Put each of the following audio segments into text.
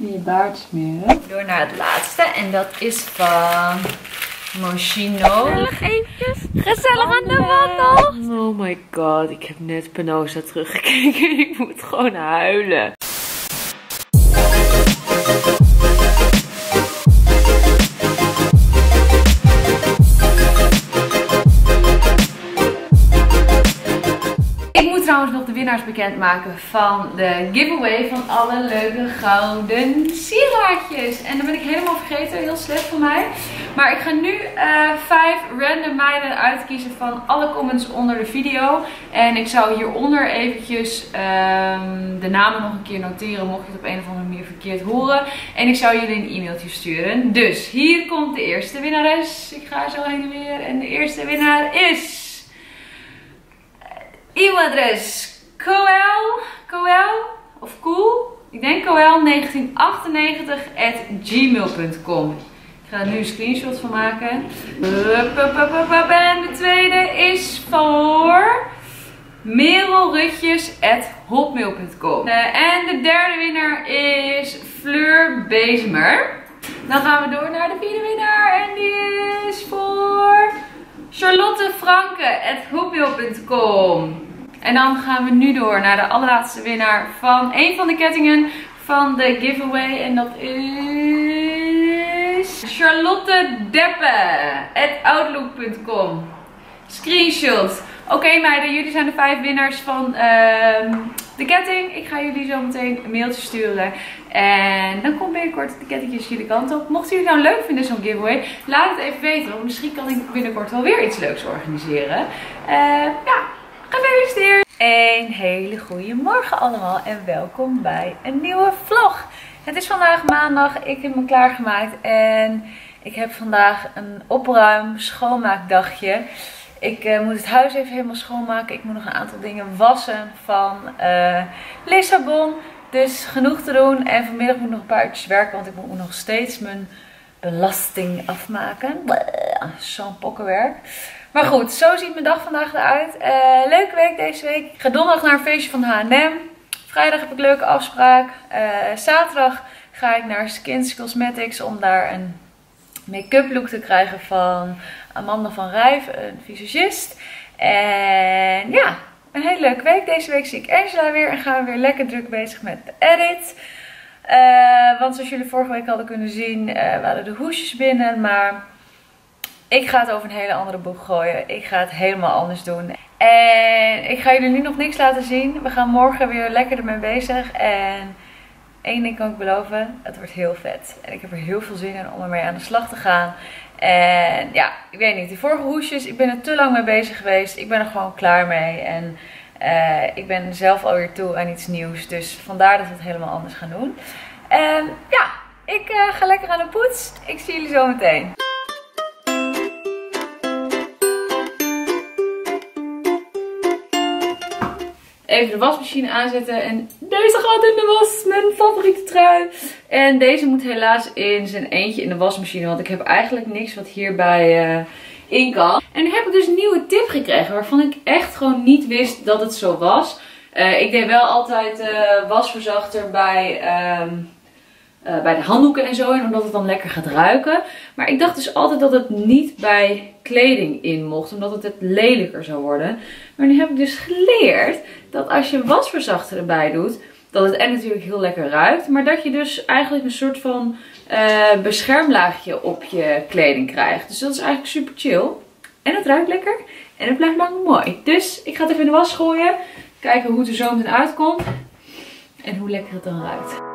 in je baard smeren. Door naar het laatste en dat is van Moschino. Gezellig eventjes. Gezellig aan de wandel. Oh my god, ik heb net Penosa teruggekeken. ik moet gewoon huilen. Trouwens nog de winnaars bekendmaken van de giveaway van alle leuke gouden sieraadjes. En dan ben ik helemaal vergeten, heel slecht van mij. Maar ik ga nu uh, vijf random meiden uitkiezen van alle comments onder de video. En ik zou hieronder eventjes um, de namen nog een keer noteren, mocht je het op een of andere manier verkeerd horen. En ik zou jullie een e-mailtje sturen. Dus hier komt de eerste winnares. Ik ga zo heen en weer. En de eerste winnaar is... E-mailadres Coel, Coel of Cool, ik denk Coel1998 at gmail.com. Ik ga er nu een screenshot van maken. En de tweede is voor merelrutjes.hotmail.com. Eh, en de derde winnaar is Fleur Bezemer. Dan gaan we door naar de vierde winnaar. En die is voor Charlotte Franke.hotmail.com. En dan gaan we nu door naar de allerlaatste winnaar van een van de kettingen van de giveaway. En dat is Charlotte Deppe. Outlook.com Screenshot. Oké meiden, jullie zijn de vijf winnaars van uh, de ketting. Ik ga jullie zo meteen een mailtje sturen. En dan komt binnenkort de kettingjes jullie kant op. Mochten jullie nou leuk vinden zo'n giveaway, laat het even weten. Want misschien kan ik binnenkort wel weer iets leuks organiseren. Uh, ja, gefeliciteerd! Een hele goede morgen allemaal en welkom bij een nieuwe vlog. Het is vandaag maandag, ik heb me klaargemaakt en ik heb vandaag een opruim schoonmaakdagje. Ik uh, moet het huis even helemaal schoonmaken. Ik moet nog een aantal dingen wassen van uh, Lissabon. Dus genoeg te doen. En vanmiddag moet ik nog een paar uurtjes werken. Want ik moet nog steeds mijn belasting afmaken. Zo'n pokkenwerk. Maar goed, zo ziet mijn dag vandaag eruit. Uh, leuke week deze week. Ik ga donderdag naar een feestje van H&M. Vrijdag heb ik een leuke afspraak. Uh, zaterdag ga ik naar Skins Cosmetics om daar een make-up look te krijgen van Amanda van Rijf, een visagist. En ja, een hele leuke week. Deze week zie ik Angela weer en gaan we weer lekker druk bezig met de edit. Uh, want zoals jullie vorige week hadden kunnen zien, waren de hoesjes binnen. Maar ik ga het over een hele andere boek gooien. Ik ga het helemaal anders doen. En ik ga jullie nu nog niks laten zien. We gaan morgen weer lekker ermee bezig. En één ding kan ik beloven. Het wordt heel vet. En ik heb er heel veel zin in om ermee aan de slag te gaan. En ja, ik weet niet. Die vorige hoesjes, ik ben er te lang mee bezig geweest. Ik ben er gewoon klaar mee. En uh, ik ben zelf alweer toe aan iets nieuws. Dus vandaar dat we het helemaal anders gaan doen. En ja, ik uh, ga lekker aan de poets. Ik zie jullie zo meteen. Even de wasmachine aanzetten. En deze gaat in de was. Mijn favoriete trui. En deze moet helaas in zijn eentje in de wasmachine. Want ik heb eigenlijk niks wat hierbij uh, in kan. En nu heb ik dus een nieuwe tip gekregen. Waarvan ik echt gewoon niet wist dat het zo was. Uh, ik deed wel altijd uh, wasverzachter bij... Uh, bij de handdoeken en zo. En omdat het dan lekker gaat ruiken. Maar ik dacht dus altijd dat het niet bij kleding in mocht. Omdat het het lelijker zou worden. Maar nu heb ik dus geleerd dat als je een wasverzachter erbij doet. Dat het en natuurlijk heel lekker ruikt. Maar dat je dus eigenlijk een soort van uh, beschermlaagje op je kleding krijgt. Dus dat is eigenlijk super chill. En het ruikt lekker. En het blijft lang mooi. Dus ik ga het even in de was gooien. Kijken hoe het er zo uitkomt. En hoe lekker het dan ruikt.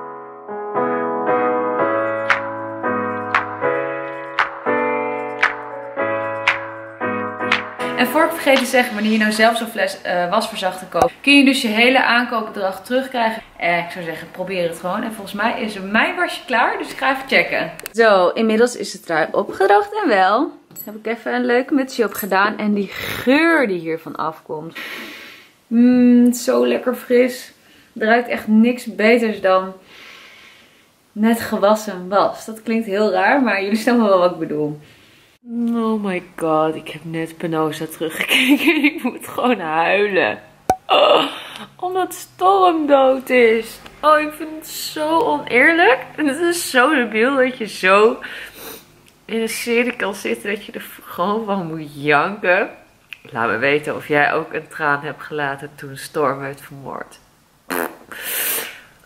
En voor ik vergeet te zeggen, wanneer je nou zelf zo'n fles uh, wasverzachter koopt, kun je dus je hele aankoopbedrag terugkrijgen. En ik zou zeggen, probeer het gewoon. En volgens mij is mijn wasje klaar, dus ik ga even checken. Zo, inmiddels is de trui opgedroogd en wel. heb ik even een leuke mutsje op gedaan. En die geur die hiervan afkomt. Mmm, zo lekker fris. Het ruikt echt niks beters dan net gewassen was. Dat klinkt heel raar, maar jullie snappen wel wat ik bedoel. Oh my god, ik heb net Penosa teruggekeken. Ik moet gewoon huilen. Oh, omdat Storm dood is. Oh, ik vind het zo oneerlijk. En het is zo debiel dat je zo in een serie kan zitten dat je er gewoon van moet janken. Laat me weten of jij ook een traan hebt gelaten toen Storm werd vermoord.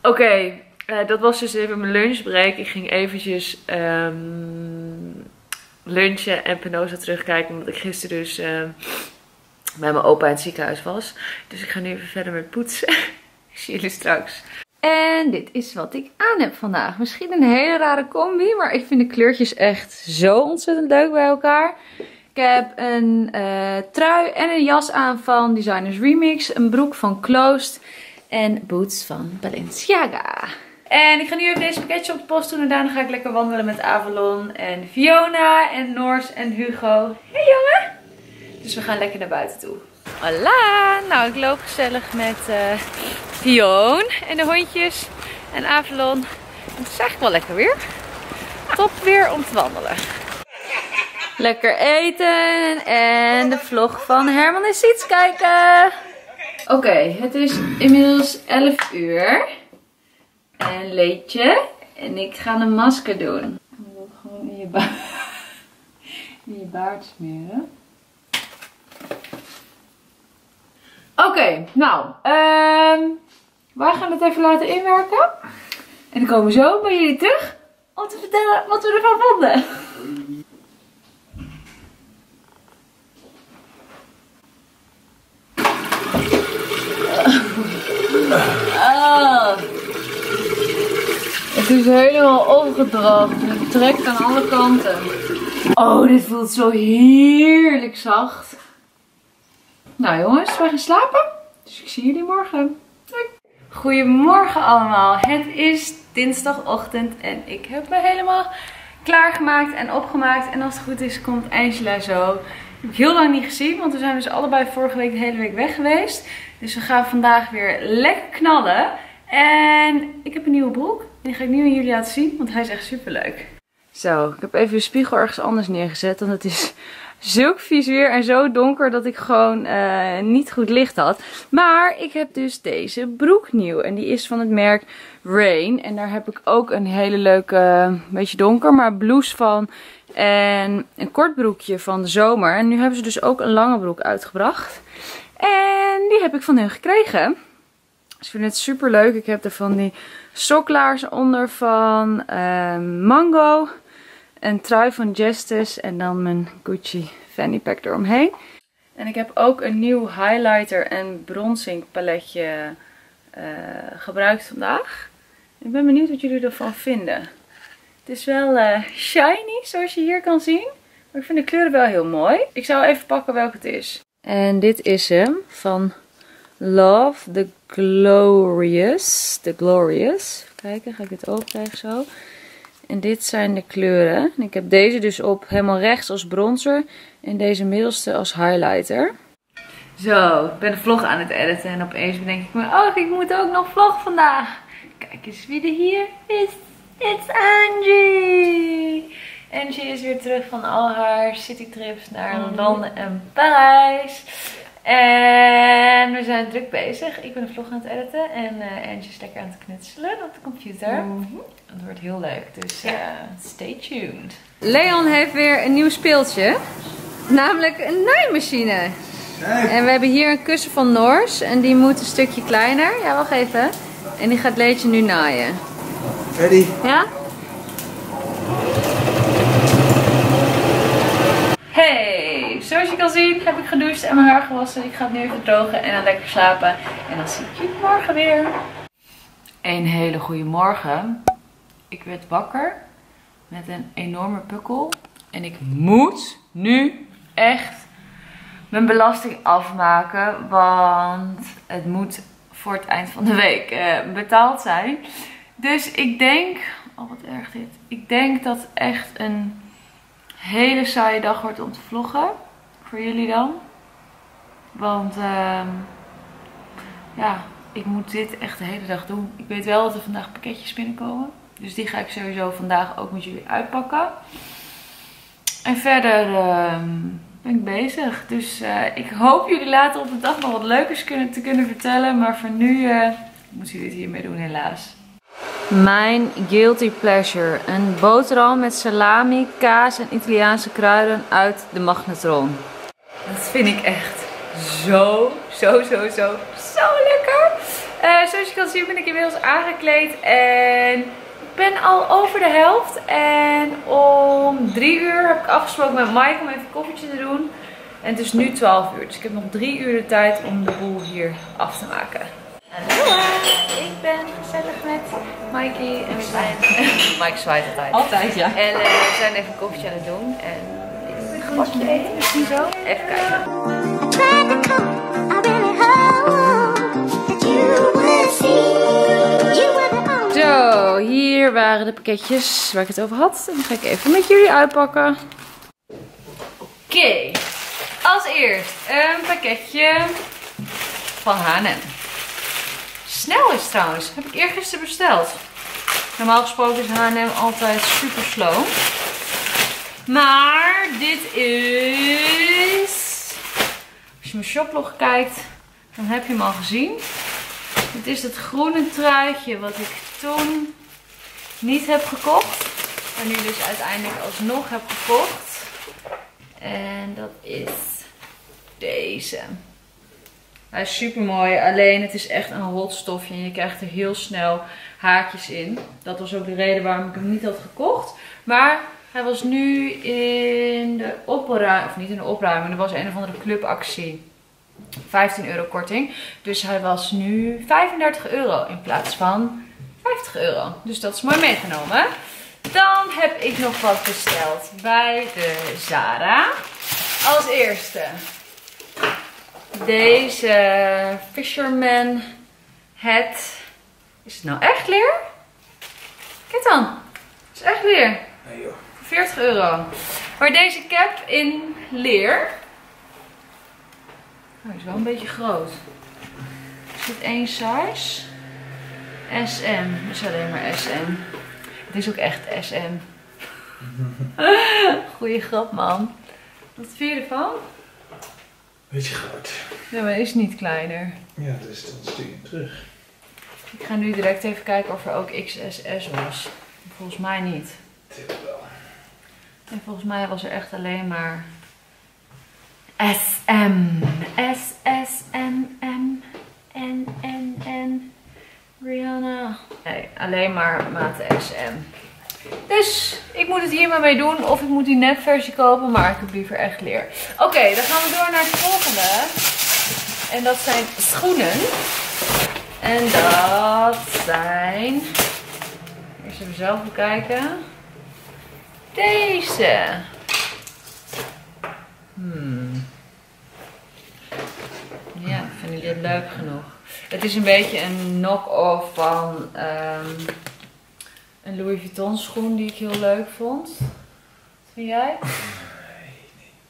Oké, eh, dat was dus even mijn lunchbreak. Ik ging eventjes ehm, lunchen en Penosa terugkijken. Omdat ik gisteren dus uh, bij mijn opa in het ziekenhuis was. Dus ik ga nu even verder met poetsen. ik zie jullie straks. En dit is wat ik aan heb vandaag. Misschien een hele rare combi, maar ik vind de kleurtjes echt zo ontzettend leuk bij elkaar. Ik heb een uh, trui en een jas aan van Designers Remix. Een broek van Closed en boots van Balenciaga. En ik ga nu even deze pakketje op de post doen. En daarna ga ik lekker wandelen met Avalon en Fiona en Noors en Hugo. Hey jongen! Dus we gaan lekker naar buiten toe. Hola! Nou, ik loop gezellig met uh, Fiona en de hondjes en Avalon. het is eigenlijk wel lekker weer. Top weer om te wandelen. Lekker eten en de vlog van Herman is iets kijken. Oké, het is inmiddels 11 uur. En Leetje. En ik ga een masker doen. Ik wil gewoon in je, baard, in je baard smeren. Oké, nou. Um, wij gaan het even laten inwerken. En dan komen we zo bij jullie terug om te vertellen wat we ervan vonden. Oh. Het is helemaal opgedroogd. Het trekt aan alle kanten. Oh, dit voelt zo heerlijk zacht. Nou jongens, wij gaan slapen. Dus ik zie jullie morgen. Doei. Goedemorgen allemaal. Het is dinsdagochtend en ik heb me helemaal klaargemaakt en opgemaakt. En als het goed is, komt Angela zo. Die heb ik heel lang niet gezien, want we zijn dus allebei vorige week de hele week weg geweest. Dus we gaan vandaag weer lekker knallen. En ik heb een nieuwe broek. Die ga ik nu aan jullie laten zien, want hij is echt super leuk. Zo, ik heb even de spiegel ergens anders neergezet, want het is zulk vies weer en zo donker dat ik gewoon uh, niet goed licht had. Maar ik heb dus deze broek nieuw en die is van het merk Rain. En daar heb ik ook een hele leuke, beetje donker, maar blouse van. En een kort broekje van de zomer. En nu hebben ze dus ook een lange broek uitgebracht. En die heb ik van hun gekregen. Dus ik vind het super leuk. Ik heb er van die soklaars onder van uh, Mango. Een trui van Justice. En dan mijn Gucci fanny pack eromheen. En ik heb ook een nieuw highlighter en bronzing paletje uh, gebruikt vandaag. Ik ben benieuwd wat jullie ervan vinden. Het is wel uh, shiny zoals je hier kan zien. Maar ik vind de kleuren wel heel mooi. Ik zou even pakken welke het is. En dit is hem van Love the Glorious. The Glorious. Kijken, ga ik het open krijgen zo. En dit zijn de kleuren. ik heb deze dus op helemaal rechts als bronzer. En deze middelste als highlighter. Zo, ik ben de vlog aan het editen. En opeens denk ik me, oh ik moet ook nog vlog vandaag. Kijk eens wie er hier is. It's Angie. Angie is weer terug van al haar citytrips naar mm. Londen en Parijs. En we zijn druk bezig. Ik ben een vlog aan het editen. En uh, Angie is lekker aan het knutselen op de computer. Mm Het wordt heel leuk. Dus uh, stay tuned. Leon heeft weer een nieuw speeltje. Namelijk een naaimachine. En we hebben hier een kussen van Noors. En die moet een stukje kleiner. Ja, wacht even. En die gaat Leedje nu naaien. Ready? Ja? Hey, zoals je kan zien heb ik gedoucht en mijn haar gewassen. Ik ga het nu even drogen en dan lekker slapen. En dan zie ik jullie morgen weer. Een hele goede morgen. Ik werd wakker met een enorme pukkel. En ik moet nu echt mijn belasting afmaken. Want het moet voor het eind van de week uh, betaald zijn. Dus ik denk... Oh, wat erg dit. Ik denk dat echt een hele saaie dag wordt om te vloggen. Voor jullie dan. Want uh, ja, ik moet dit echt de hele dag doen. Ik weet wel dat er vandaag pakketjes binnenkomen. Dus die ga ik sowieso vandaag ook met jullie uitpakken. En verder uh, ben ik bezig. Dus uh, ik hoop jullie later op de dag nog wat leukers kunnen, te kunnen vertellen. Maar voor nu uh, moeten jullie het hiermee doen helaas. Mijn guilty pleasure. Een boterham met salami, kaas en Italiaanse kruiden uit de magnetron. Dat vind ik echt zo, zo, zo, zo, zo lekker. Uh, zoals je kan zien ben ik inmiddels aangekleed en ik ben al over de helft. En om drie uur heb ik afgesproken met Mike om even een koffietje te doen. En het is nu 12 uur, dus ik heb nog drie uur de tijd om de boel hier af te maken. Hallo, ik ben gezellig met Mikey en we zijn... Mike zwaait altijd. Altijd, ja. En uh, we zijn even een koffietje aan het doen. En ik ben een gebakje eten, misschien zo. Even kijken. Zo, hier waren de pakketjes waar ik het over had. En die ga ik even met jullie uitpakken. Oké, als eerst een pakketje van H&M. Snel is trouwens, heb ik eergisteren besteld. Normaal gesproken is H&M altijd super slow. Maar dit is... Als je mijn shoplog kijkt, dan heb je hem al gezien. Dit is het groene truitje wat ik toen niet heb gekocht. En nu dus uiteindelijk alsnog heb gekocht. En dat is deze. Hij is super mooi, alleen het is echt een rotstofje en je krijgt er heel snel haakjes in. Dat was ook de reden waarom ik hem niet had gekocht. Maar hij was nu in de opruiming, of niet in de opruiming, er was een of andere clubactie. 15 euro korting. Dus hij was nu 35 euro in plaats van 50 euro. Dus dat is mooi meegenomen. Dan heb ik nog wat besteld bij de Zara. Als eerste deze Fisherman Hat. Is het nou echt leer? Kijk dan. Het is echt leer. Nee joh. Voor 40 euro. Maar deze cap in leer. Oh, is wel een beetje groot. Is dit één size? SM. Dat is alleen maar SM. Het is ook echt SM. Goeie grap man. Wat vind je ervan? Beetje groot. Nee, maar is niet kleiner. Ja, dus dan stuur je terug. Ik ga nu direct even kijken of er ook XSS was. Volgens mij niet. Tip wel. En volgens mij was er echt alleen maar SM. S, S, M, M, N, N, N. Rihanna. Nee, alleen maar maat SM. Dus ik moet het hier maar mee doen. Of ik moet die nepversie kopen. Maar ik heb liever echt leer. Oké, dan gaan we door naar het volgende. En dat zijn schoenen. En dat zijn... Eerst even zelf bekijken. Deze. Hmm. Ja, vind ik dit leuk genoeg. Het is een beetje een knock-off van ehm, een Louis Vuitton schoen die ik heel leuk vond. Wat vind jij?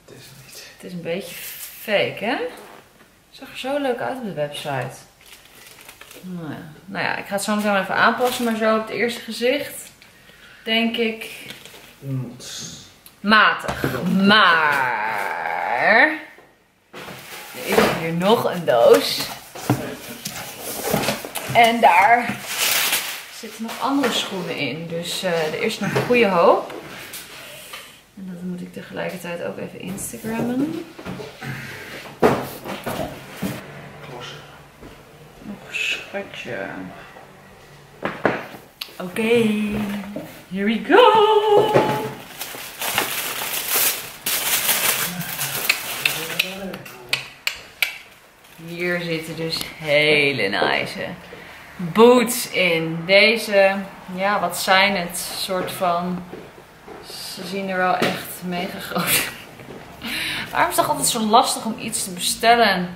Het is het niet. Het is een beetje fake, hè? Zag er zo leuk uit op de website. Nou ja, nou ja ik ga het zo meteen even aanpassen, maar zo op het eerste gezicht denk ik matig. Maar er is hier nog een doos. En daar zitten nog andere schoenen in. Dus eh, er is nog een goede hoop. En dat moet ik tegelijkertijd ook even Instagrammen. Klossen. Nog een schatje. Oké, here we go. Hier zitten dus hele nice boots in. Deze, ja, wat zijn het? soort van. Ze zien er wel echt mega groot. Waarom is het toch altijd zo lastig om iets te bestellen?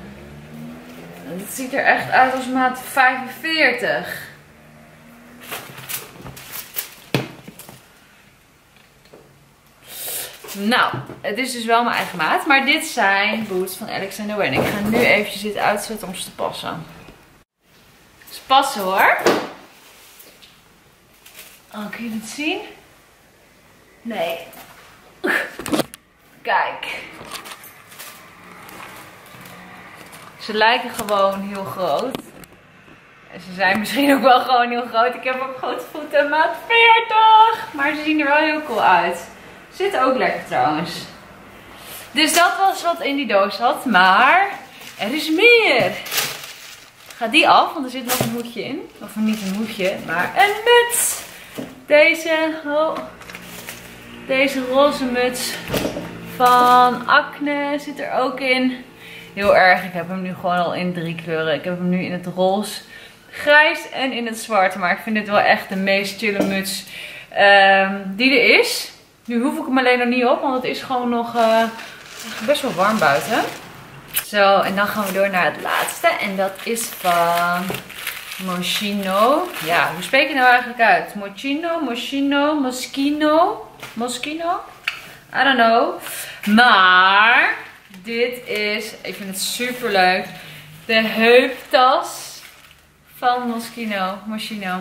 Het ziet er echt uit als maat 45. Nou, het is dus wel mijn eigen maat. Maar dit zijn boots van Alexander Wayne. Ik ga nu eventjes dit uitzetten om ze te passen. Ze passen hoor. Oh, kun je het zien? Nee. Kijk. Ze lijken gewoon heel groot. Ze zijn misschien ook wel gewoon heel groot. Ik heb ook grote voeten, maat 40. Maar ze zien er wel heel cool uit. Zitten ook lekker trouwens. Dus dat was wat in die doos zat. Maar er is meer. Gaat die af, want er zit nog een hoedje in. Of niet een hoedje, maar een muts. Deze, deze roze muts van Acne zit er ook in. Heel erg. Ik heb hem nu gewoon al in drie kleuren. Ik heb hem nu in het roze, grijs en in het zwart. Maar ik vind dit wel echt de meest chille muts ehm, die er is. Nu hoef ik hem alleen nog niet op, want het is gewoon nog uh, best wel warm buiten. Zo, en dan gaan we door naar het laatste. En dat is van Moschino. Ja, hoe spreek je nou eigenlijk uit? Moschino, Moschino, Moschino, Moschino? I don't know. Maar dit is, ik vind het super leuk, de heuptas van Moschino. Moschino.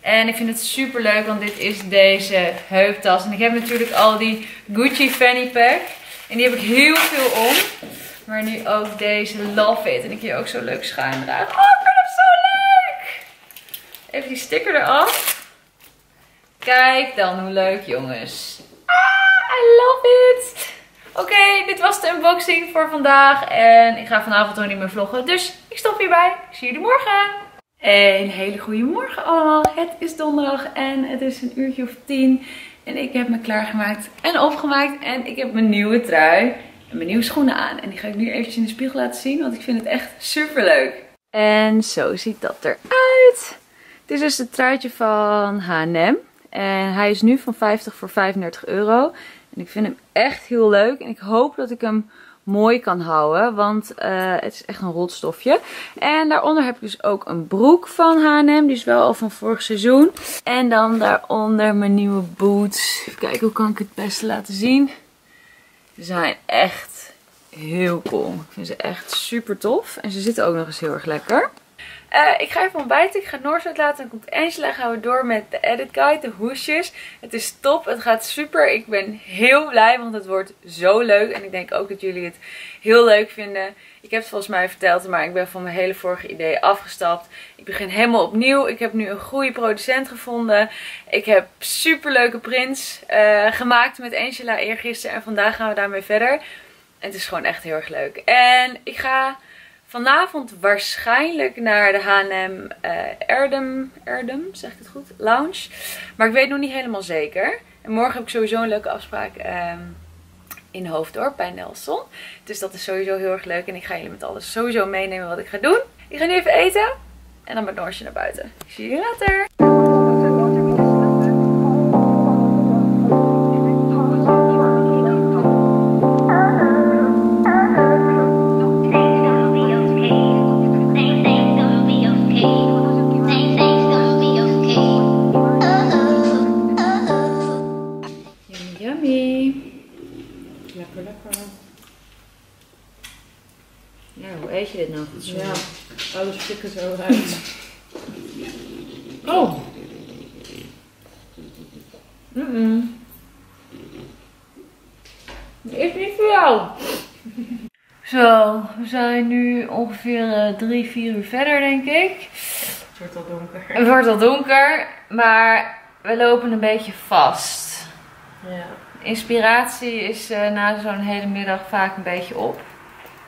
En ik vind het super leuk, want dit is deze heuptas. En ik heb natuurlijk al die Gucci fanny pack. En die heb ik heel veel om. Maar nu ook deze Love It. En ik hier ook zo leuk schuin draag. Oh, ik vind het zo leuk! Even die sticker eraf. Kijk dan hoe leuk, jongens. Ah, I love it! Oké, dit was de unboxing voor vandaag. En ik ga vanavond ook niet meer vloggen. Dus ik stop hierbij. Ik zie jullie morgen. Een hele goede morgen allemaal. Het is donderdag en het is een uurtje of tien. En ik heb me klaargemaakt en opgemaakt. En ik heb mijn nieuwe trui en mijn nieuwe schoenen aan. En die ga ik nu eventjes in de spiegel laten zien. Want ik vind het echt super leuk. En zo ziet dat eruit. Dit is dus het truitje van H&M. En hij is nu van 50 voor 35 euro. En ik vind hem echt heel leuk. En ik hoop dat ik hem mooi kan houden. Want uh, het is echt een rotstofje. En daaronder heb ik dus ook een broek van H&M. Die is wel al van vorig seizoen. En dan daaronder mijn nieuwe boots. Even kijken hoe kan ik het beste laten zien. Ze zijn echt heel cool. Ik vind ze echt super tof. En ze zitten ook nog eens heel erg lekker. Uh, ik ga even ontbijten. Ik ga Noors uitlaten. Dan komt Angela. Gaan we door met de edit guide. De hoesjes. Het is top. Het gaat super. Ik ben heel blij. Want het wordt zo leuk. En ik denk ook dat jullie het heel leuk vinden. Ik heb het volgens mij verteld. Maar ik ben van mijn hele vorige idee afgestapt. Ik begin helemaal opnieuw. Ik heb nu een goede producent gevonden. Ik heb super leuke prints uh, gemaakt met Angela eergisteren. En vandaag gaan we daarmee verder. En het is gewoon echt heel erg leuk. En ik ga vanavond waarschijnlijk naar de H&M uh, Erdem, Erdem, zeg ik het goed, lounge. Maar ik weet nog niet helemaal zeker. En morgen heb ik sowieso een leuke afspraak um, in Hoofddorp bij Nelson. Dus dat is sowieso heel erg leuk. En ik ga jullie met alles sowieso meenemen wat ik ga doen. Ik ga nu even eten en dan met Noorsje naar buiten. Ik zie jullie later. Ongeveer uh, drie, vier uur verder denk ik. Het wordt al donker. Het wordt al donker, maar we lopen een beetje vast. Ja. Inspiratie is uh, na zo'n hele middag vaak een beetje op.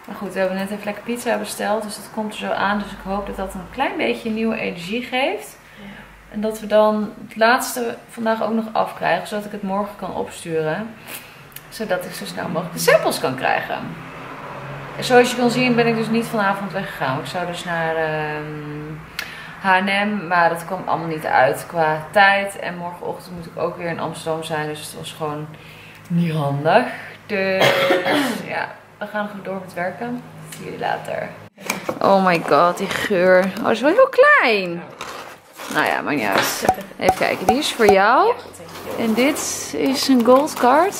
Maar goed, we hebben net even lekker pizza besteld. Dus dat komt er zo aan. Dus ik hoop dat dat een klein beetje nieuwe energie geeft. Ja. En dat we dan het laatste vandaag ook nog afkrijgen. Zodat ik het morgen kan opsturen. Zodat ik zo snel mogelijk de samples kan krijgen. Zoals je kan zien ben ik dus niet vanavond weggegaan. Ik zou dus naar H&M. Maar dat kwam allemaal niet uit qua tijd. En morgenochtend moet ik ook weer in Amsterdam zijn. Dus het was gewoon niet handig. Dus ja we gaan nog door met werken. zie jullie later. Oh my god, die geur. Oh, dat is wel heel klein. Nou ja, maar niet uit. Even kijken, die is voor jou. En dit is een gold card.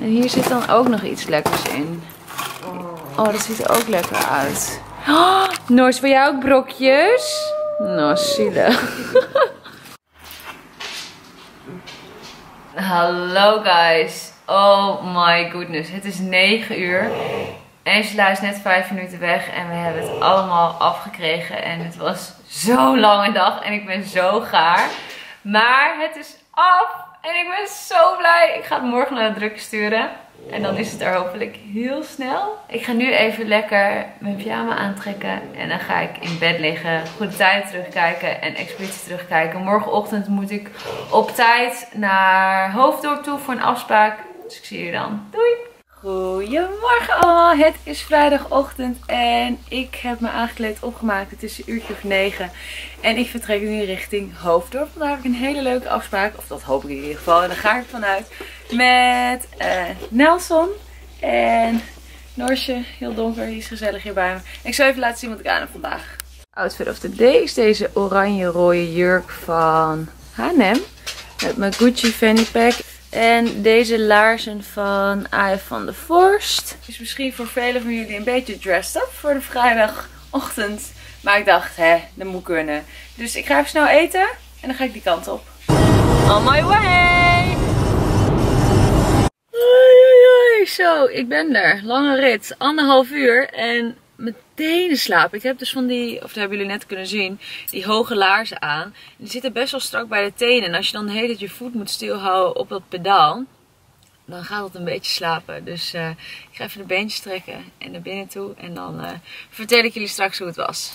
En hier zit dan ook nog iets lekkers in. Oh, dat ziet er ook lekker uit. Oh, Noors, voor jou ook brokjes? Nou, zielig. Hallo guys. Oh my goodness. Het is 9 uur. Angela is net vijf minuten weg en we hebben het allemaal afgekregen. En het was zo'n lange dag en ik ben zo gaar. Maar het is af en ik ben zo blij. Ik ga het morgen naar de druk sturen. En dan is het er hopelijk heel snel. Ik ga nu even lekker mijn pyjama aantrekken. En dan ga ik in bed liggen. Goede tijden terugkijken en expeditie terugkijken. Morgenochtend moet ik op tijd naar Hoofddorp toe voor een afspraak. Dus ik zie jullie dan. Doei! Goedemorgen allemaal, het is vrijdagochtend en ik heb me aangekleed opgemaakt. Het is een uurtje of negen en ik vertrek nu richting Hoofddorp. Want daar heb ik een hele leuke afspraak, of dat hoop ik in ieder geval. En daar ga ik vanuit met uh, Nelson en Norsje, heel donker, die is gezellig hier bij me. ik zal even laten zien wat ik aan heb vandaag. Outfit of the day is deze oranje-rode jurk van H&M. Met mijn Gucci fanny pack. En deze laarzen van AF van de Forst. Is misschien voor velen van jullie een beetje dressed up voor de vrijdagochtend. Maar ik dacht, hè, dat moet kunnen. Dus ik ga even snel eten en dan ga ik die kant op. On my way! Zo, ik ben er. Lange rit. Anderhalf uur. En tenen slapen. Ik heb dus van die, of dat hebben jullie net kunnen zien, die hoge laarzen aan. Die zitten best wel strak bij de tenen. En als je dan de hele je voet moet stilhouden op dat pedaal, dan gaat het een beetje slapen. Dus uh, ik ga even de beentjes trekken en naar binnen toe. En dan uh, vertel ik jullie straks hoe het was.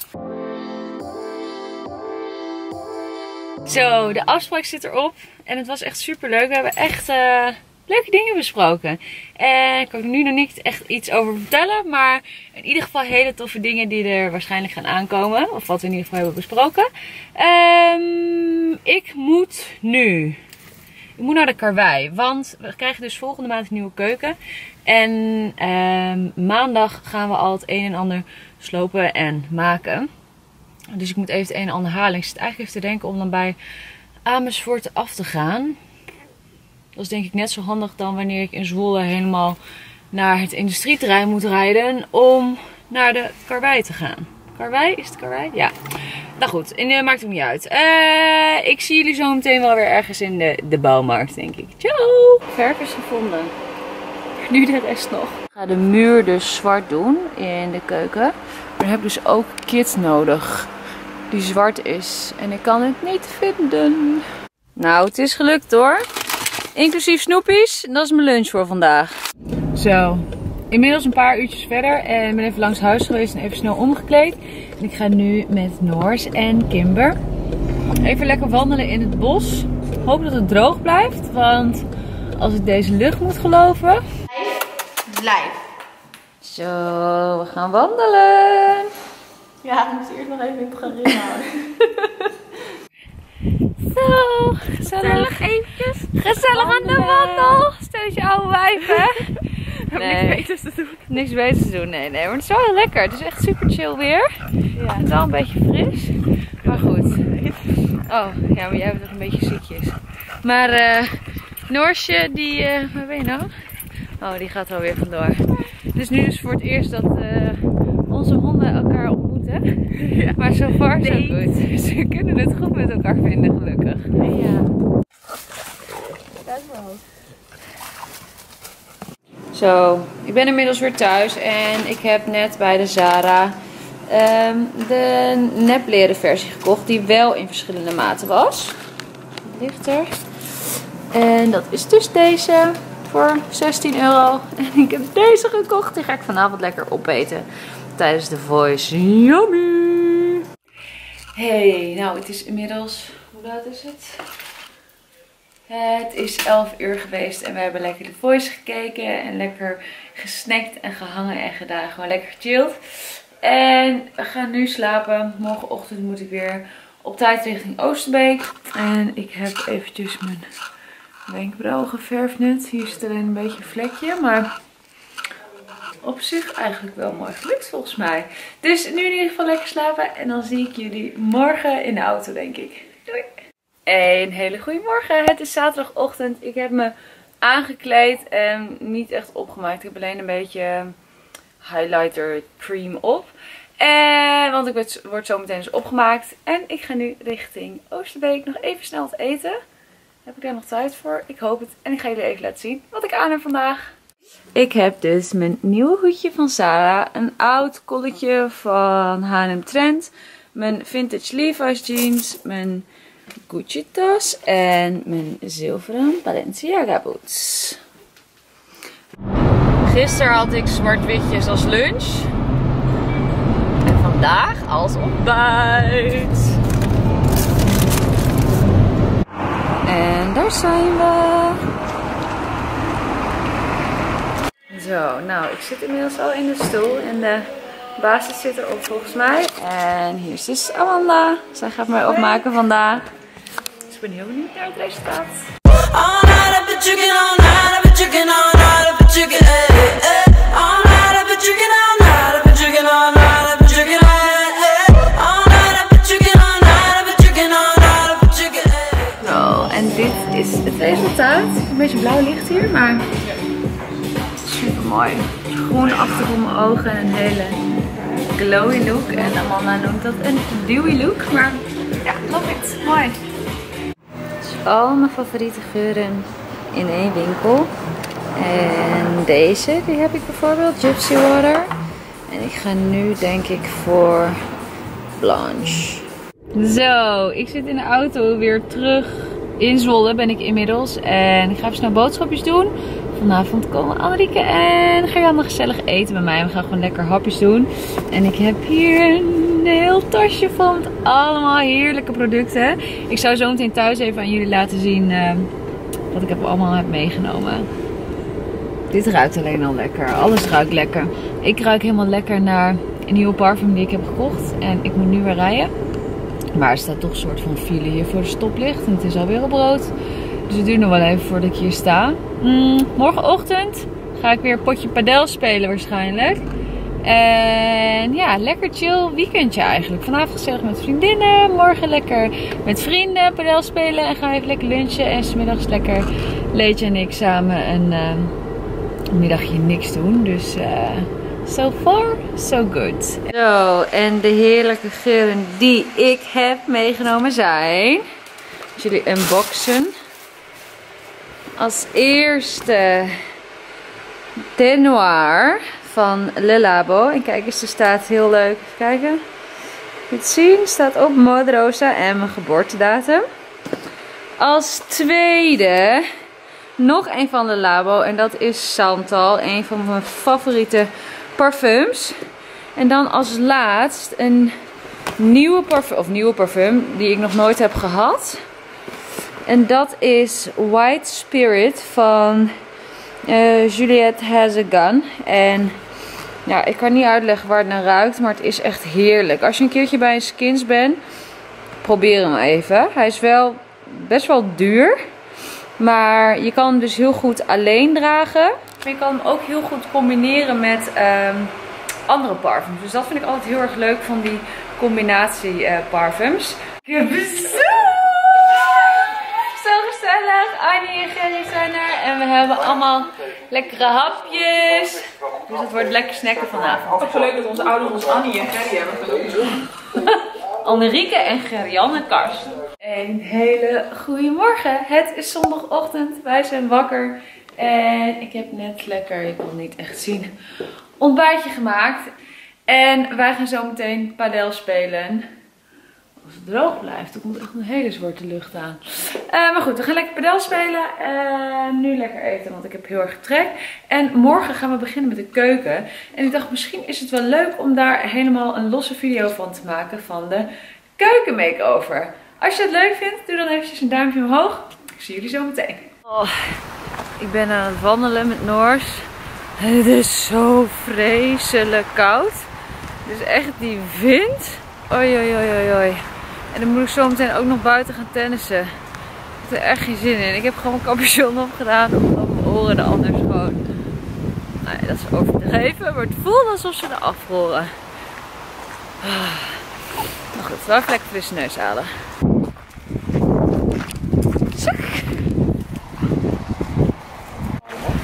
Zo, de afspraak zit erop. En het was echt super leuk. We hebben echt... Uh, leuke dingen besproken. En ik kan er nu nog niet echt iets over vertellen. Maar in ieder geval hele toffe dingen die er waarschijnlijk gaan aankomen. Of wat we in ieder geval hebben besproken. Um, ik moet nu. Ik moet naar de karwei. Want we krijgen dus volgende maand een nieuwe keuken. En um, maandag gaan we al het een en ander slopen en maken. Dus ik moet even het een en ander halen. Ik zit eigenlijk even te denken om dan bij Amersfoort af te gaan. Dat is denk ik net zo handig dan wanneer ik in Zwolle helemaal naar het industrieterrein moet rijden om naar de karwei te gaan. Karwei? Is het karwei? Ja. Nou goed, en, uh, maakt het niet uit. Uh, ik zie jullie zo meteen wel weer ergens in de, de bouwmarkt, denk ik. Ciao! Verf is gevonden. Nu de rest nog. Ik ga de muur dus zwart doen in de keuken. Maar ik heb dus ook kit nodig die zwart is. En ik kan het niet vinden. Nou, het is gelukt hoor. Inclusief snoepies. Dat is mijn lunch voor vandaag. Zo, inmiddels een paar uurtjes verder. En ik ben even langs huis geweest en even snel omgekleed. En ik ga nu met Noors en Kimber even lekker wandelen in het bos. Hoop dat het droog blijft. Want als ik deze lucht moet geloven... Blijf. Zo, we gaan wandelen. Ja, ik moet eerst nog even in het houden. Zo, gezellig. eventjes. Gezellig aan de wandel. Stel je oude wijf, hè? Nee. Niks beters te doen. Niks beters te doen, nee, nee. Maar het is wel heel lekker. Het is echt super chill weer. Ja. Het is wel een beetje fris. Maar goed. Oh, ja, maar jij hebt toch een beetje ziekjes. Maar eh Noorsje, die... eh waar ben je nou? Oh, die gaat alweer vandoor. Dus nu is voor het eerst dat eh, elkaar Maar zo far zo goed. Ze kunnen het goed met elkaar vinden, gelukkig. Ja. Dat is wel. Zo, ik ben inmiddels weer thuis en ik heb net bij de Zara ehm, de nepleren versie gekocht die wel in verschillende maten was. Ligt er. En dat is dus deze voor 16 euro. En ik heb deze gekocht. Die ga ik vanavond lekker opeten tijdens de voice. Yummy! Hey, nou het is inmiddels, hoe laat is het? Het is 11 uur geweest en we hebben lekker de voice gekeken en lekker gesnackt en gehangen en gedaan. Gewoon lekker gechilled. En we gaan nu slapen. Morgenochtend moet ik weer op tijd richting Oosterbeek. En ik heb eventjes mijn wenkbrauw geverfd net. Hier zit alleen een beetje een vlekje, maar op zich eigenlijk wel mooi gelukt volgens mij. Dus nu in ieder geval lekker slapen en dan zie ik jullie morgen in de auto denk ik. Doei! Een hele goede morgen. Het is zaterdagochtend. Ik heb me aangekleed en niet echt opgemaakt. Ik heb alleen een beetje highlighter cream op. En, want ik word, zo meteen dus opgemaakt. En ik ga nu richting Oosterbeek nog even snel het eten. Heb ik daar nog tijd voor? Ik hoop het. En ik ga jullie even laten zien wat ik aan heb vandaag. Ik heb dus mijn nieuwe hoedje van Sarah. Een oud colletje van H&M Trend. Mijn vintage Levi's jeans. Mijn Gucci tas. En mijn zilveren Balenciaga boots. Gisteren had ik zwart-witjes als lunch. En vandaag als ontbijt. En daar zijn we. Zo, nou, ik zit inmiddels al in de stoel en de basis zit erop volgens mij. En hier is dus Amanda. Zij gaat mij opmaken vandaag. Dus ik ben heel benieuwd naar het resultaat. All night I've been drinking, all night I've been drinking, all night I've been drinking, eh, eh. All night I've been drinking, all night I've been drinking, all night I've been drinking, eh, eh. All night I've been drinking, all night I've been drinking, all night I've been drinking, eh. Zo, en dit is het resultaat. Een beetje blauw licht hier, maar super mooi. Groen achter mijn ogen en een hele glowy look. En Amanda noemt dat een dewy look, maar ja, love it. Mooi. Al mijn favoriete geuren in één winkel. En deze, die heb ik bijvoorbeeld, Gypsy Water. En ik ga nu denk ik voor Blanche. Zo, ik zit in de auto weer terug in Zwolle ben ik inmiddels. En ik ga even snel boodschapjes doen. Vanavond komen Annerieke en Gerjanne gezellig eten bij mij. We gaan gewoon lekker hapjes doen. En ik heb hier een heel tasje met allemaal heerlijke producten. Ik zou zo meteen thuis even aan jullie laten zien eh, wat ik heb allemaal heb meegenomen. Dit ruikt alleen al lekker. Alles ruikt lekker. Ik ruik helemaal lekker naar een nieuwe parfum die ik heb gekocht. En ik moet nu weer rijden. Maar er staat toch een soort van file hier voor de stoplicht. En het is alweer op rood. Dus het duurt nog wel even voordat ik hier sta. Mm, morgenochtend ga ik weer een potje padel spelen waarschijnlijk. En ja, lekker chill weekendje eigenlijk. Vanavond gezellig met vriendinnen. Morgen lekker met vrienden padel spelen. En ga even lekker lunchen. En smiddags lekker Leedje en ik samen een uh, middagje niks doen. Dus... eh So far, so good. Zo, en de heerlijke geuren die ik heb meegenomen zijn... Jullie unboxen. Als eerste... De Noir van Le Labo. En kijk eens, er staat heel leuk. Even kijken. Het zien? Staat op Mode Rosa en mijn geboortedatum. Als tweede nog een van Le Labo. En dat is Santal. Een van mijn favoriete parfums. En dan als laatst een nieuwe parfum, of nieuwe parfum die ik nog nooit heb gehad. En dat is White Spirit van uh, Juliette Has a Gun. En ja, ik kan niet uitleggen waar het naar ruikt, maar het is echt heerlijk. Als je een keertje bij een Skins bent, probeer hem even. Hij is wel best wel duur. Maar je kan hem dus heel goed alleen dragen. Maar je kan hem ook heel goed combineren met um, andere parfums. Dus dat vind ik altijd heel erg leuk van die combinatie uh, parfums. Ik heb zo. Annie en Gerry zijn er. En we hebben allemaal lekkere hapjes. Dus het wordt lekker snacken vanavond. Het is leuk dat onze ouders ons Annie en Gerry hebben. Annerieke en Gerjanne Karsten. Een hele goede morgen. Het is zondagochtend. Wij zijn wakker. En ik heb net lekker, je kan het niet echt zien, ontbijtje gemaakt. En wij gaan zo meteen padel spelen. Het droog blijft, dan komt echt een hele zwarte lucht aan. Uh, maar goed, we gaan lekker padel spelen. En nu lekker eten, want ik heb heel erg trek. En morgen gaan we beginnen met de keuken. En ik dacht, misschien is het wel leuk om daar helemaal een losse video van te maken van de keuken makeover. Als je het leuk vindt, doe dan eventjes een duimpje omhoog. Ik zie jullie zo meteen. Oh, ik ben aan het wandelen met Noors. Het is zo vreselijk koud. Dus echt die wind. Oi, oi, oi, oi. En dan moet ik zo meteen ook nog buiten gaan tennissen. Ik heb er echt geen zin in. Ik heb gewoon mijn capuchon opgedaan omdat mijn oren er anders gewoon... Nee, dat is overdreven. Maar het voelt alsof ze er afrollen. Maar goed, wel lekker frisse neus halen.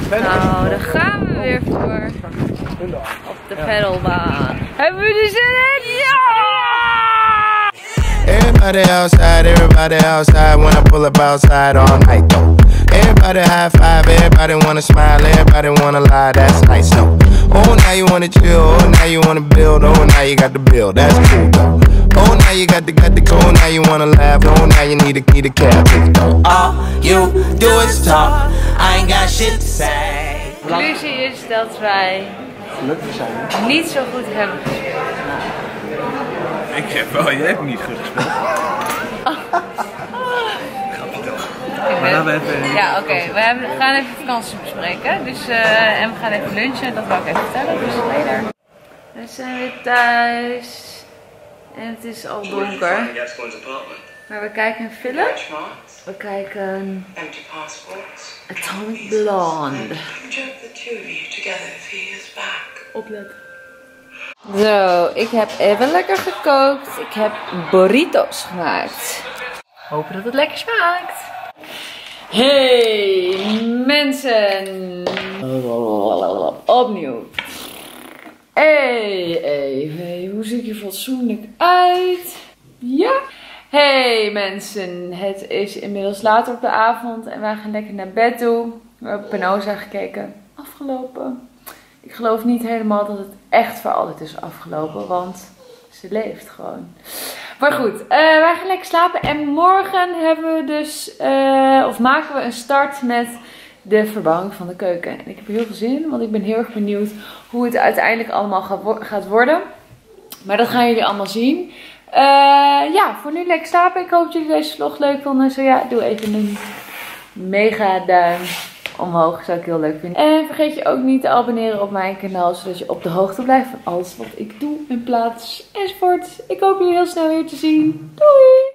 Nou, daar gaan we weer voor. Op de pedalbaan. Hebben we er zin in? Ja! Everybody outside, everybody outside. When I pull up outside all night though. Everybody high five, everybody wanna smile, everybody wanna lie, that's nice though. Oh, now you wanna chill, oh, now you wanna build, oh, now you got the bill, that's cool though. Oh, now you got the, got the cool, oh, now you wanna laugh, oh, now you need a, need a cab, though. All you do is talk, I ain't got shit to say. Conclusie is dat wij Gelukkig zijn. niet zo goed hebben gespeeld. Ik heb wel, jij hebt niet goed gespeeld. Maar laten we even... Ja, oké. We gaan even vakantie bespreken. Dus, eh, en we gaan even lunchen. Dat wou ik even vertellen. Dus later. We zijn weer thuis. En het is al donker. Maar we kijken een film. We kijken Empty passports. Atomic Blonde. Opletten. Zo, ik heb even lekker gekookt. Ik heb burritos gemaakt. Hopen dat het lekker smaakt. Hey mensen. Opnieuw. Hey, hey. Hoe zie ik er fatsoenlijk uit? Ja. Hey mensen, het is inmiddels later op de avond en wij gaan lekker naar bed toe. We hebben Penosa gekeken. Afgelopen. Ik geloof niet helemaal dat het echt voor altijd is afgelopen, want ze leeft gewoon. Maar goed, eh, wij gaan lekker slapen en morgen hebben we dus, eh, of maken we een start met de verbouwing van de keuken. En ik heb heel veel zin in, want ik ben heel erg benieuwd hoe het uiteindelijk allemaal gaat worden. Maar dat gaan jullie allemaal zien. Eh, ja, voor nu lekker slapen. Ik hoop dat jullie deze vlog leuk vonden. Zo ja, doe even een mega duim omhoog. Zou ik heel leuk vinden. En vergeet je ook niet te abonneren op mijn kanaal. Zodat je op de hoogte blijft van alles wat ik doe en plaats enzovoort. Ik hoop jullie heel snel weer te zien. Doei!